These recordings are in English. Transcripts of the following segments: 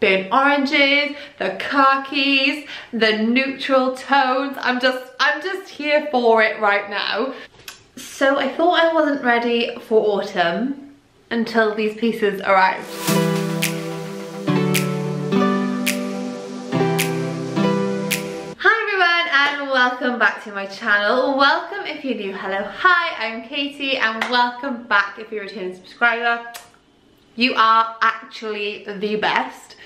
burnt oranges, the khakis, the neutral tones. I'm just, I'm just here for it right now. So I thought I wasn't ready for autumn until these pieces arrived. Hi everyone and Welcome back to my channel. Welcome if you're new, hello, hi, I'm Katie and welcome back if you're a returning subscriber. You are actually the best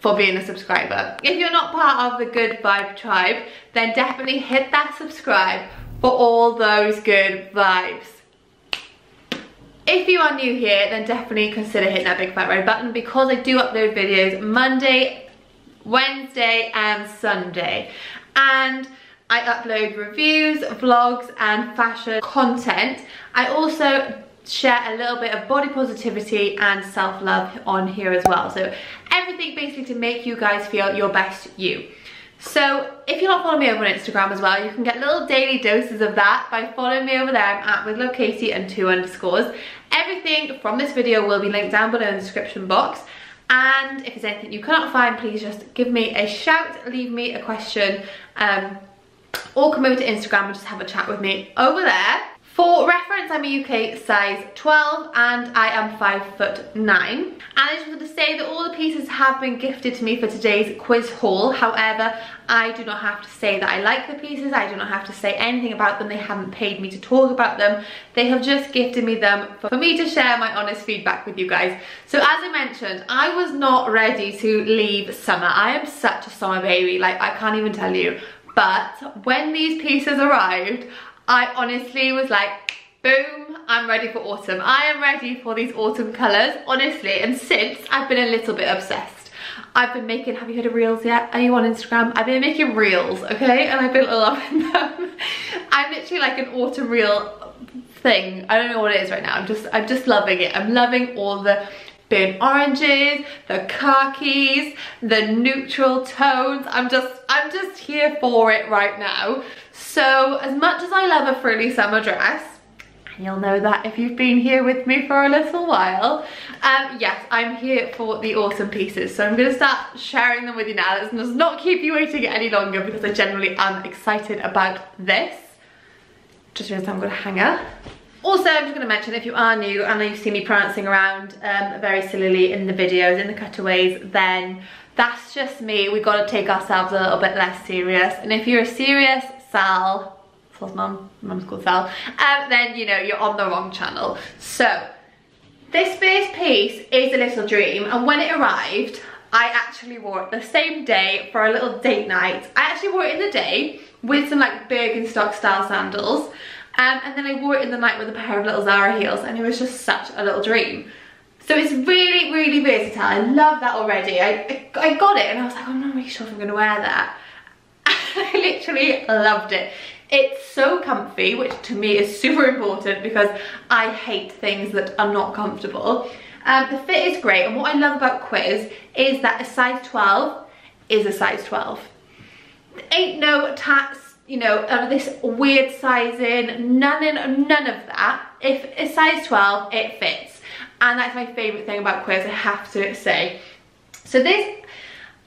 for being a subscriber. If you're not part of the Good Vibe tribe, then definitely hit that subscribe for all those good vibes. If you are new here, then definitely consider hitting that big fat red button because I do upload videos Monday, Wednesday and Sunday. And I upload reviews, vlogs and fashion content. I also share a little bit of body positivity and self-love on here as well. So everything basically to make you guys feel your best you. So if you're not following me over on Instagram as well, you can get little daily doses of that by following me over there. I'm at with Love Katie and two underscores. Everything from this video will be linked down below in the description box. And if there's anything you cannot find, please just give me a shout, leave me a question. Um, or come over to Instagram and just have a chat with me over there. For reference, I'm a UK size 12 and I am 5 foot 9. And I just wanted to say that all the pieces have been gifted to me for today's quiz haul. However, I do not have to say that I like the pieces. I do not have to say anything about them. They haven't paid me to talk about them. They have just gifted me them for me to share my honest feedback with you guys. So as I mentioned, I was not ready to leave summer. I am such a summer baby. Like, I can't even tell you. But when these pieces arrived, I honestly was like, boom, I'm ready for autumn. I am ready for these autumn colours, honestly. And since, I've been a little bit obsessed. I've been making, have you heard of reels yet? Are you on Instagram? I've been making reels, okay? And I've been loving them. I'm literally like an autumn reel thing. I don't know what it is right now. I'm just, I'm just loving it. I'm loving all the burnt oranges, the khakis, the neutral tones. I'm just, I'm just here for it right now. So as much as I love a frilly summer dress, and you'll know that if you've been here with me for a little while. Um, yes, I'm here for the autumn pieces, so I'm gonna start sharing them with you now. Let's not keep you waiting any longer because I generally am excited about this. Just realized I'm gonna hang up. Also, I'm just going to mention, if you are new and you see me prancing around um, very sillily in the videos, in the cutaways, then that's just me. We've got to take ourselves a little bit less serious. And if you're a serious Sal, Sal's mum, mum's called Sal, um, then, you know, you're on the wrong channel. So, this first piece is a little dream. And when it arrived, I actually wore it the same day for a little date night. I actually wore it in the day with some like Birkenstock style sandals. Um, and then I wore it in the night with a pair of little Zara heels and it was just such a little dream. So it's really, really versatile. I love that already. I, I got it and I was like, I'm not really sure if I'm gonna wear that. I literally loved it. It's so comfy, which to me is super important because I hate things that are not comfortable. Um, the fit is great and what I love about Quiz is that a size 12 is a size 12. Ain't no tats you know, of this weird sizing, none, in, none of that. If a size 12, it fits. And that's my favourite thing about Quiz, I have to say. So this,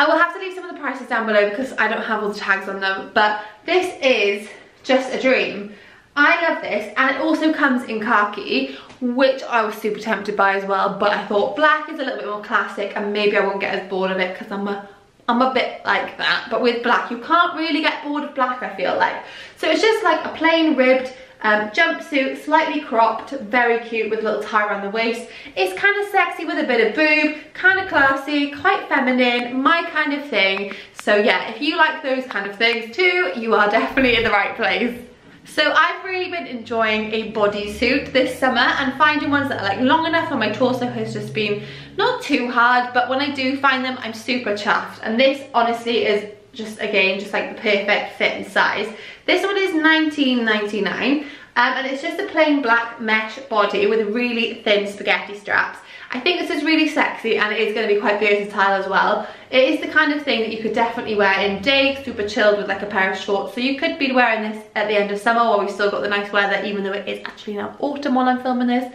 I will have to leave some of the prices down below because I don't have all the tags on them, but this is just a dream. I love this, and it also comes in khaki, which I was super tempted by as well, but I thought black is a little bit more classic, and maybe I won't get as bored of it because I'm a I'm a bit like that, but with black, you can't really get bored of black, I feel like. So it's just like a plain ribbed um, jumpsuit, slightly cropped, very cute with a little tie around the waist. It's kind of sexy with a bit of boob, kind of classy, quite feminine, my kind of thing. So yeah, if you like those kind of things too, you are definitely in the right place. So I've really been enjoying a bodysuit this summer and finding ones that are like long enough and my torso has just been not too hard, but when I do find them, I'm super chuffed. And this honestly is just, again, just like the perfect fit and size. This one is 19.99 um, and it's just a plain black mesh body with really thin spaghetti straps. I think this is really sexy and it is going to be quite versatile as well. It is the kind of thing that you could definitely wear in day, super chilled with like a pair of shorts. So you could be wearing this at the end of summer while we've still got the nice weather even though it is actually now autumn while I'm filming this.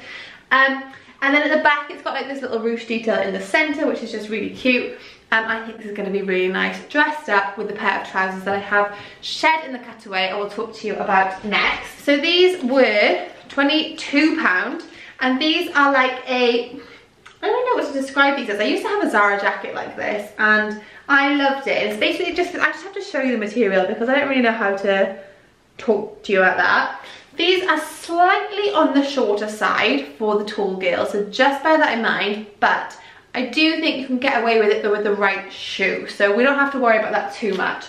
Um, And then at the back, it's got like this little ruche detail in the center, which is just really cute. Um, I think this is going to be really nice dressed up with the pair of trousers that I have shed in the cutaway I will talk to you about next. So these were £22 and these are like a, I don't know what to describe these as. I used to have a Zara jacket like this and I loved it. It's basically just, I just have to show you the material because I don't really know how to talk to you about that. These are slightly on the shorter side for the tall girl, so just bear that in mind, but I do think you can get away with it though with the right shoe, so we don't have to worry about that too much.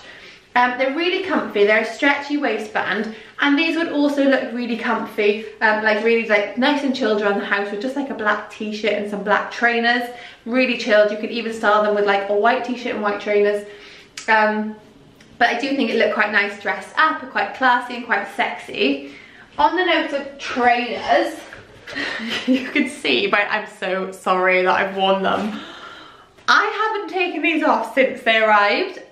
Um, they're really comfy, they're a stretchy waistband, and these would also look really comfy, um, like really like nice and chilled around the house with just like a black t-shirt and some black trainers. Really chilled, you could even style them with like a white t-shirt and white trainers. Um, but I do think it looked quite nice dressed up, quite classy and quite sexy. On the note of trainers, you can see, but I'm so sorry that I've worn them. I haven't taken these off since they arrived,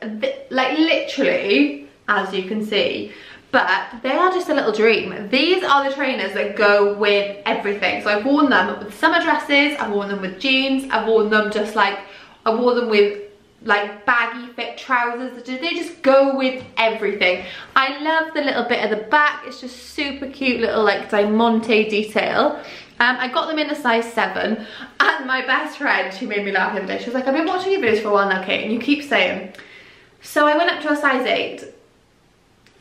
like literally, as you can see, but they are just a little dream. These are the trainers that go with everything. So I've worn them with summer dresses, I've worn them with jeans, I've worn them just like, I've worn them with like baggy fit trousers they just go with everything i love the little bit at the back it's just super cute little like diamante detail um, I got them in a size 7 and my best friend, she made me laugh the day, she was like, I've been watching your videos for a while now, Kate, and you keep saying, so I went up to a size 8,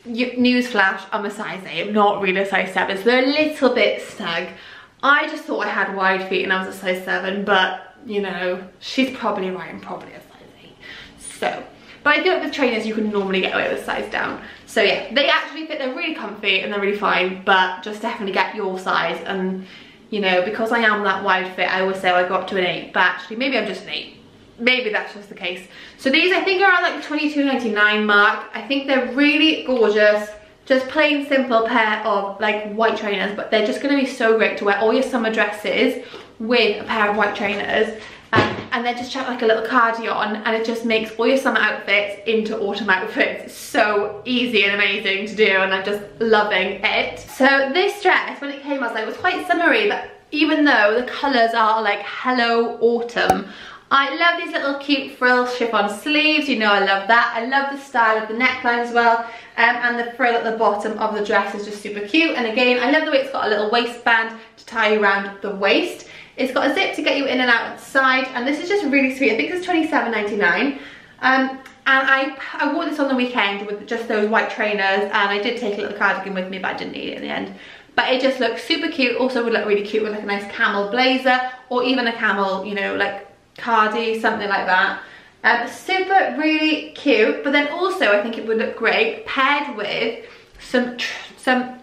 newsflash, I'm a size 8, I'm not really a size 7, so they're a little bit snug. I just thought I had wide feet and I was a size 7, but, you know, she's probably right, I'm probably a size 8. So, but I feel like with trainers you can normally get away with size down. So yeah, they actually fit, they're really comfy and they're really fine, but just definitely get your size and you know, because I am that wide fit, I always say oh, I go up to an 8, but actually maybe I'm just an 8. Maybe that's just the case. So these I think are around like the 22.99 mark. I think they're really gorgeous. Just plain simple pair of like white trainers, but they're just gonna be so great to wear all your summer dresses with a pair of white trainers. And they're just like a little cardigan and it just makes all your summer outfits into autumn outfits. It's so easy and amazing to do and I'm just loving it. So this dress, when it came, I was like, it was quite summery, but even though the colours are like hello autumn, I love these little cute frill chiffon sleeves, you know I love that. I love the style of the neckline as well. Um, and the frill at the bottom of the dress is just super cute. And again, I love the way it's got a little waistband to tie around the waist. It's got a zip to get you in and out at the side, and this is just really sweet. I think it's $27.99. Um, and I, I wore this on the weekend with just those white trainers, and I did take a little cardigan with me, but I didn't need it in the end. But it just looks super cute. Also would look really cute with like a nice camel blazer, or even a camel, you know, like cardi, something like that. Um, super, really cute. But then also, I think it would look great paired with some some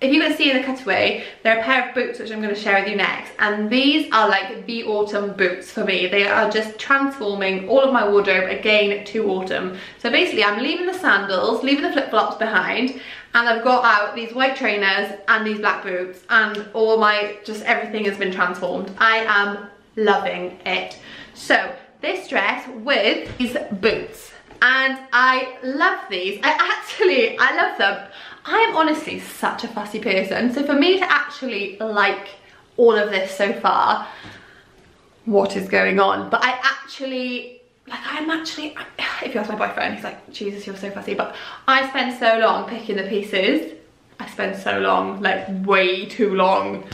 if you can see in the cutaway, there are a pair of boots which I'm going to share with you next. And these are like the autumn boots for me. They are just transforming all of my wardrobe again to autumn. So basically I'm leaving the sandals, leaving the flip-flops behind, and I've got out these white trainers and these black boots and all my, just everything has been transformed. I am loving it. So this dress with these boots and I love these. I actually, I love them. I am honestly such a fussy person. So for me to actually like all of this so far, what is going on? But I actually, like I'm actually, if you ask my boyfriend, he's like, Jesus, you're so fussy. But I spend so long picking the pieces. I spend so long, like way too long.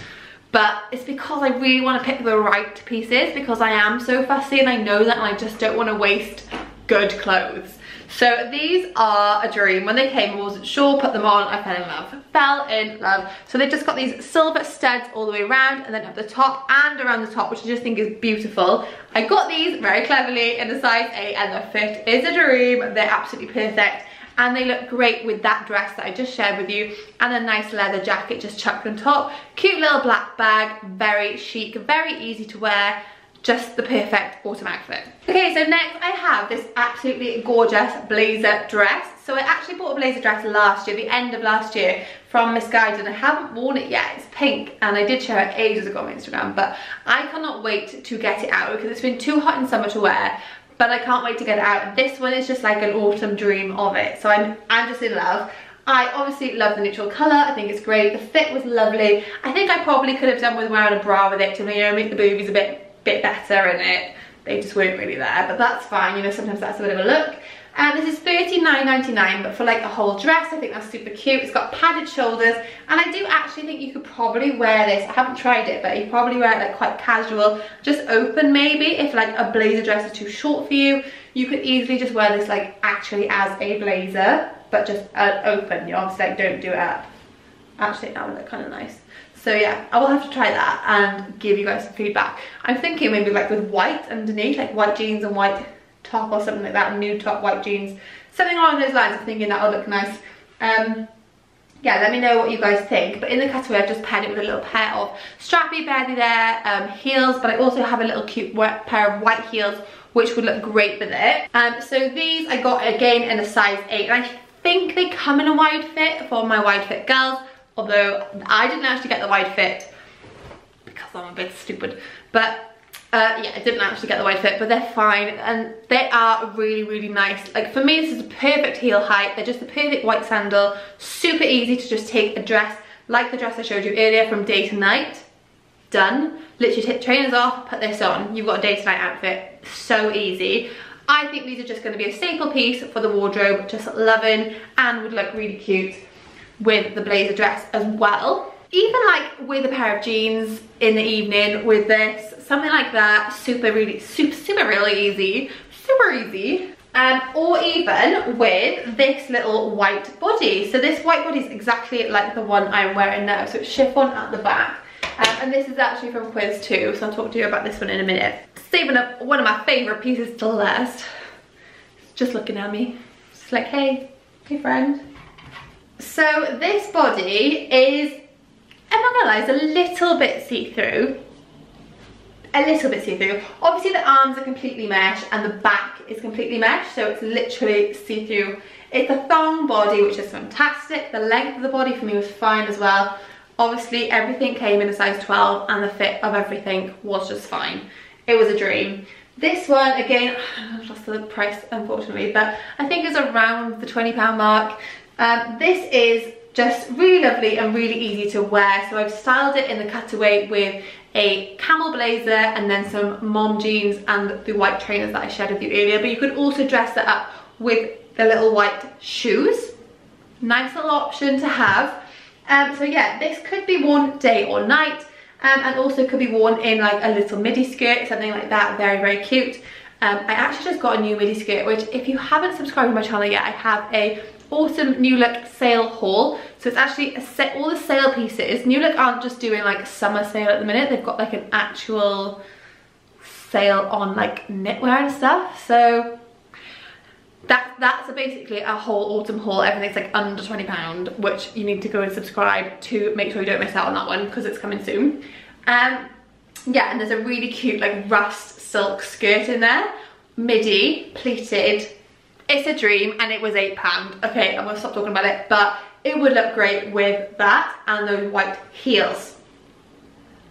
But it's because I really want to pick the right pieces because I am so fussy and I know that and I just don't want to waste good clothes. So these are a dream. When they came, I wasn't sure, put them on, I fell in love. Fell in love. So they've just got these silver studs all the way around and then at the top and around the top, which I just think is beautiful. I got these very cleverly in a size 8 and the fit is a dream. They're absolutely perfect and they look great with that dress that I just shared with you and a nice leather jacket just chucked on top. Cute little black bag, very chic, very easy to wear just the perfect autumn outfit. Okay, so next I have this absolutely gorgeous blazer dress. So I actually bought a blazer dress last year, the end of last year, from Missguided. I haven't worn it yet, it's pink, and I did show it ages ago on Instagram, but I cannot wait to get it out because it's been too hot in summer to wear, but I can't wait to get it out. This one is just like an autumn dream of it, so I'm, I'm just in love. I obviously love the neutral colour, I think it's great, the fit was lovely. I think I probably could have done with wearing a bra with it to you know, make the boobies a bit, bit better in it. They just weren't really there, but that's fine, you know, sometimes that's a bit of a look. And this is $39.99, but for like a whole dress, I think that's super cute. It's got padded shoulders, and I do actually think you could probably wear this. I haven't tried it, but you probably wear it like quite casual, just open maybe. If like a blazer dress is too short for you, you could easily just wear this like actually as a blazer, but just uh, open. You obviously like don't do it up. Actually, that would look kind of nice. So yeah, I will have to try that and give you guys some feedback. I'm thinking maybe like with white underneath, like white jeans and white top or something like that, nude top, white jeans, something along those lines. I'm thinking that'll look nice. Um, yeah, let me know what you guys think. But in the cutaway, I've just paired it with a little pair of strappy belly there, um, heels, but I also have a little cute pair of white heels, which would look great with it. Um, so these I got again in a size 8, and I think they come in a wide fit for my wide fit girls, although I didn't actually get the wide fit because I'm a bit stupid. But uh, yeah, I didn't actually get the wide fit, but they're fine and they are really, really nice. Like for me, this is a perfect heel height. They're just the perfect white sandal. Super easy to just take a dress like the dress I showed you earlier from day to night. Done. Literally take trainers off, put this on. You've got a day to night outfit. So easy. I think these are just going to be a staple piece for the wardrobe. Just loving and would look really cute with the blazer dress as well. Even like with a pair of jeans in the evening with this, something like that, super really, super, super really easy, super easy. Um, or even with this little white body. So this white body is exactly like the one I'm wearing now. So it's chiffon at the back. Um, and this is actually from Quiz too, so I'll talk to you about this one in a minute. Saving up one of my favourite pieces to last. Just looking at me. Just like, hey, hey friend. So this body is, I'm not gonna lie, it's a little bit see-through a little bit see-through. Obviously the arms are completely mesh and the back is completely mesh, so it's literally see-through. It's a thong body, which is fantastic. The length of the body for me was fine as well. Obviously everything came in a size 12 and the fit of everything was just fine. It was a dream. This one, again, I've lost the price unfortunately, but I think it's around the 20 pound mark. Um, this is just really lovely and really easy to wear. So I've styled it in the cutaway with a camel blazer and then some mom jeans and the white trainers that I shared with you earlier. But you could also dress that up with the little white shoes. Nice little option to have. Um, so yeah, this could be worn day or night um, and also could be worn in like a little midi skirt, something like that, very, very cute. Um, I actually just got a new midi skirt, which if you haven't subscribed to my channel yet, I have a awesome New Look sale haul. So it's actually a set, all the sale pieces. New Look aren't just doing like summer sale at the minute. They've got like an actual sale on like knitwear and stuff. So that that's basically a whole autumn haul. Everything's like under £20, which you need to go and subscribe to make sure you don't miss out on that one because it's coming soon. Um, yeah, and there's a really cute like rust silk skirt in there. Midi, pleated, it's a dream and it was eight pound. Okay, I'm gonna stop talking about it, but it would look great with that and those white heels.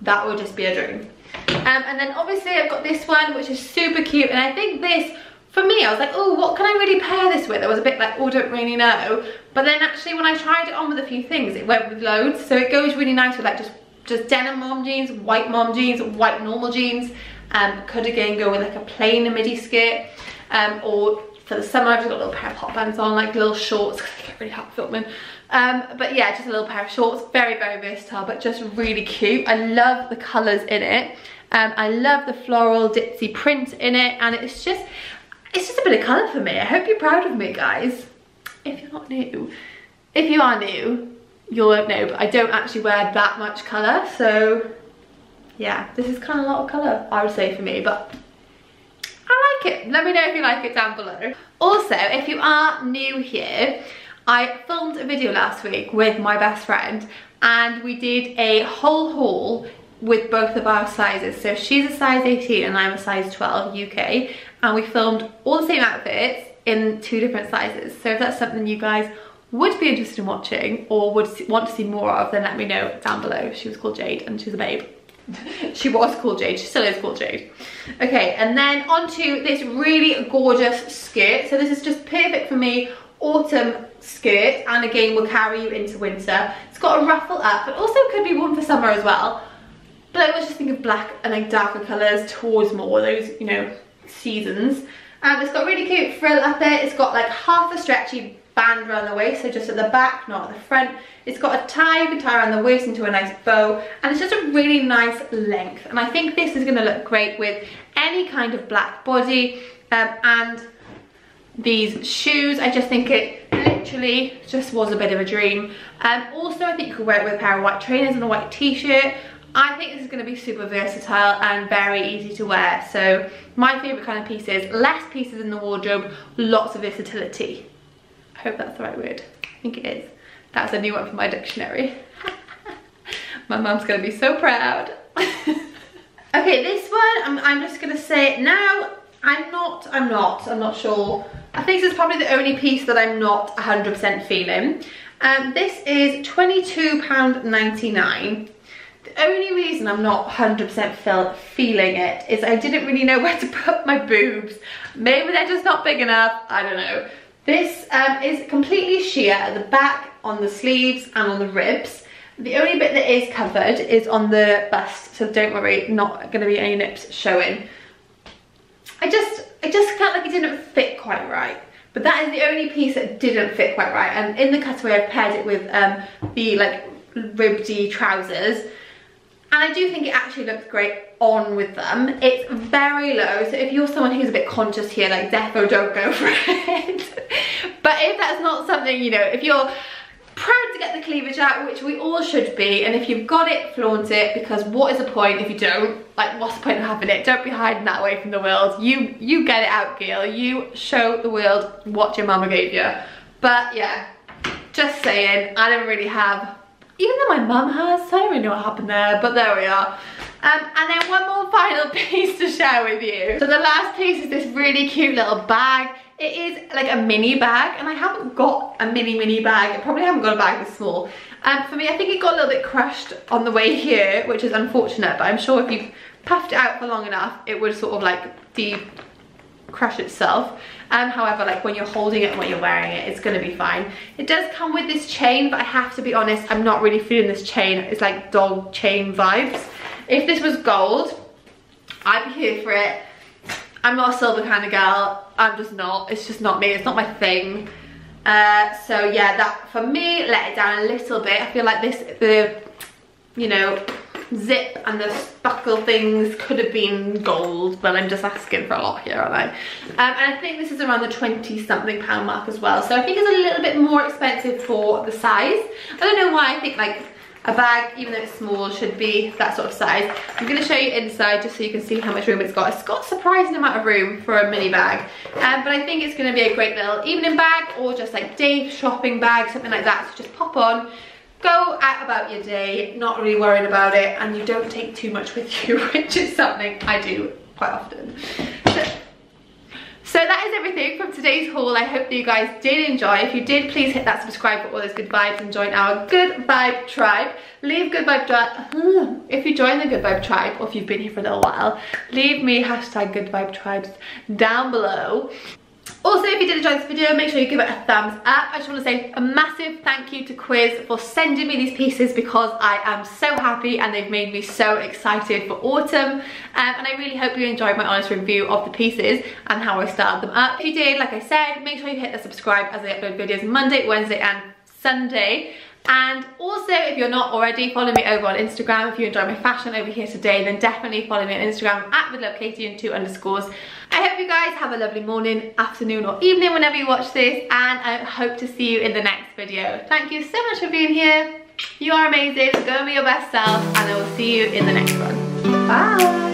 That would just be a dream. Um, and then obviously I've got this one, which is super cute. And I think this, for me, I was like, oh, what can I really pair this with? I was a bit like, oh, don't really know. But then actually when I tried it on with a few things, it went with loads. So it goes really nice with like just, just denim mom jeans, white mom jeans, white normal jeans. Um, could again go with like a plain midi skirt um, or for the summer. I've just got a little pair of hot pants on, like little shorts, because I get really hot filming. Um, but yeah, just a little pair of shorts, very, very versatile, but just really cute. I love the colours in it. Um, I love the floral ditzy print in it, and it's just, it's just a bit of colour for me. I hope you're proud of me, guys. If you're not new, if you are new, you won't know, but I don't actually wear that much colour, so yeah, this is kind of a lot of colour, I would say for me, but like it. Let me know if you like it down below. Also, if you are new here, I filmed a video last week with my best friend and we did a whole haul with both of our sizes. So she's a size 18 and I'm a size 12 UK and we filmed all the same outfits in two different sizes. So if that's something you guys would be interested in watching or would want to see more of, then let me know down below. She was called Jade and she's a babe. she was called Jade, she still is called Jade. Okay, and then onto this really gorgeous skirt. So this is just perfect for me autumn skirt and again will carry you into winter. It's got a ruffle up but also could be one for summer as well. But I was just thinking of black and like darker colours towards more those, you know, seasons. And it's got really cute frill up it. It's got like half a stretchy band around the waist, so just at the back, not at the front. It's got a tie, you can tie around the waist into a nice bow, and it's just a really nice length. And I think this is gonna look great with any kind of black body, um, and these shoes. I just think it literally just was a bit of a dream. Um, also, I think you could wear it with a pair of white trainers and a white t-shirt. I think this is going to be super versatile and very easy to wear. So my favourite kind of pieces, less pieces in the wardrobe, lots of versatility. I hope that's the right word. I think it is. That's a new one for my dictionary. my mum's to be so proud. okay, this one, I'm, I'm just to say it now. I'm not, I'm not, I'm not sure. I think this is probably the only piece that I'm not 100% feeling. Um, this is £22.99. The only reason I'm not 100% feel, feeling it is I didn't really know where to put my boobs. Maybe they're just not big enough, I don't know. This um, is completely sheer at the back, on the sleeves and on the ribs. The only bit that is covered is on the bust, so don't worry, not gonna be any nips showing. I just, I just felt like it didn't fit quite right. But that is the only piece that didn't fit quite right. And in the cutaway, I've paired it with um, the like ribbedy trousers. And I do think it actually looks great on with them. It's very low, so if you're someone who's a bit conscious here, like defo don't go for it. but if that's not something, you know, if you're proud to get the cleavage out, which we all should be. And if you've got it, flaunt it, because what is the point if you don't? Like, what's the point of having it? Don't be hiding that away from the world. You, you get it out, girl. You show the world what your mama gave you. But yeah, just saying, I don't really have, even though my mum has, I don't really know what happened there, but there we are. Um, and then one more final piece to share with you. So the last piece is this really cute little bag. It is like a mini bag and I haven't got a mini mini bag. I probably haven't got a bag this small. Um, for me, I think it got a little bit crushed on the way here, which is unfortunate, but I'm sure if you puffed it out for long enough, it would sort of like de crush itself. Um, however, like when you're holding it and when you're wearing it, it's gonna be fine. It does come with this chain, but I have to be honest, I'm not really feeling this chain. It's like dog chain vibes. If this was gold, I'd be here for it. I'm not a silver kind of girl. I'm just not. It's just not me. It's not my thing. Uh, so yeah, that for me let it down a little bit. I feel like this, the, you know, zip and the buckle things could have been gold, but I'm just asking for a lot here, aren't I? Um, and I think this is around the 20 something pound mark as well. So I think it's a little bit more expensive for the size. I don't know why I think like a bag, even though it's small, should be that sort of size. I'm going to show you inside just so you can see how much room it's got. It's got a surprising amount of room for a mini bag. Um, but I think it's going to be a great little evening bag or just like day shopping bag, something like that. So just pop on, go out about your day, not really worrying about it, and you don't take too much with you, which is something I do quite often. So, that is everything from today's haul. I hope that you guys did enjoy. If you did, please hit that subscribe for all those good vibes and join our good vibe tribe. Leave good vibe. If you join the good vibe tribe, or if you've been here for a little while, leave me hashtag good vibe tribes down below. Also, if you did enjoy this video, make sure you give it a thumbs up. I just want to say a massive thank you to Quiz for sending me these pieces because I am so happy and they've made me so excited for autumn. Um, and I really hope you enjoyed my honest review of the pieces and how I styled them up. If you did, like I said, make sure you hit the subscribe as I upload videos Monday, Wednesday and Sunday. And also, if you're not already, follow me over on Instagram. If you enjoy my fashion over here today, then definitely follow me on Instagram at withlovekatie and two underscores. I hope you guys have a lovely morning, afternoon or evening whenever you watch this. And I hope to see you in the next video. Thank you so much for being here. You are amazing. Go be your best self. And I will see you in the next one. Bye.